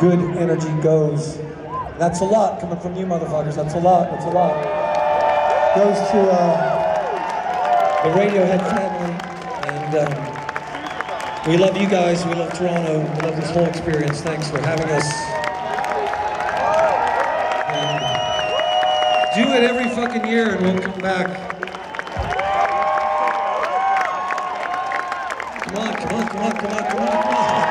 good energy goes. That's a lot coming from you motherfuckers. That's a lot. That's a lot. Goes to uh, the Radiohead family, and um, we love you guys. We love Toronto. We love this whole experience. Thanks for having us. And do it every fucking year, and we'll come back. Come on, come on, come on, come on, come on, come on.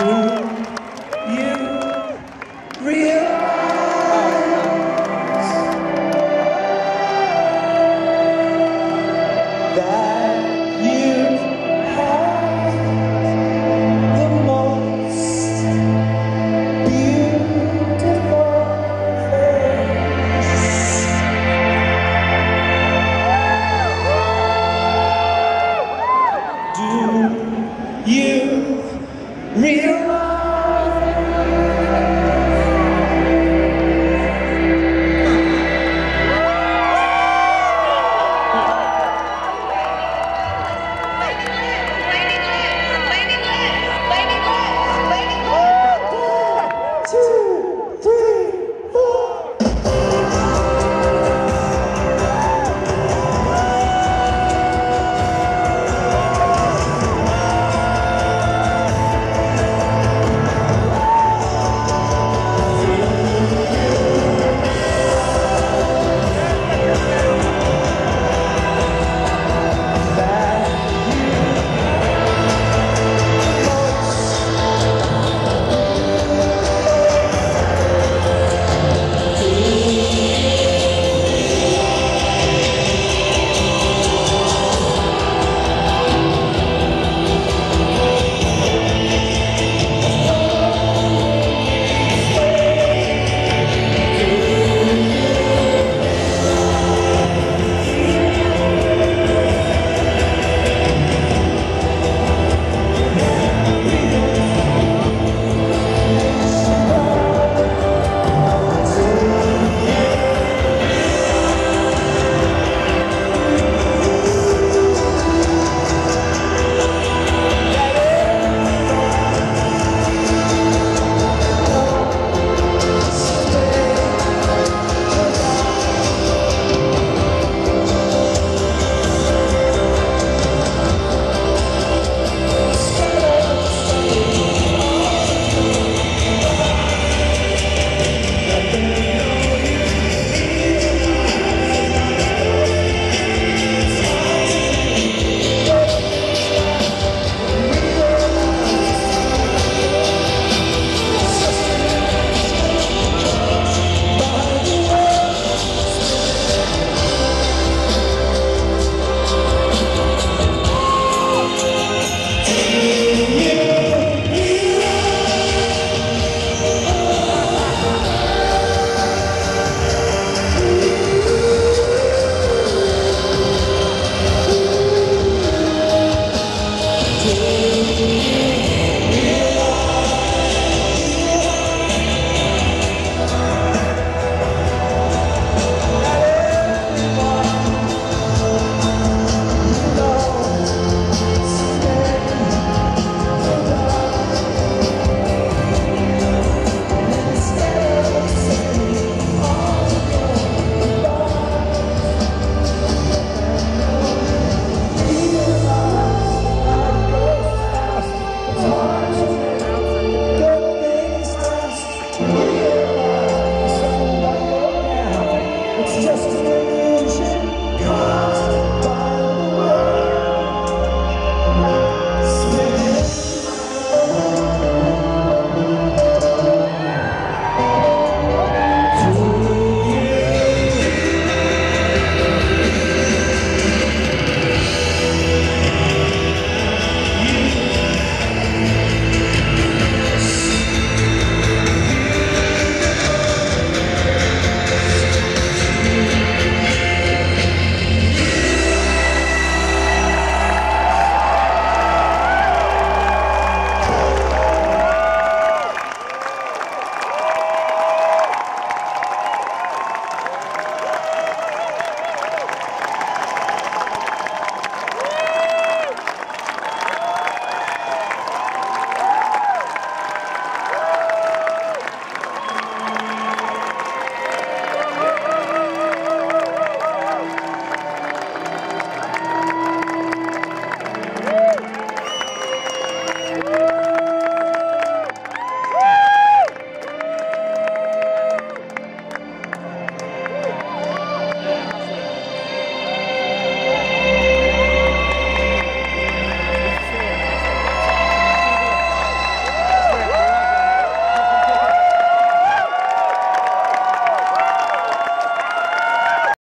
Brasil.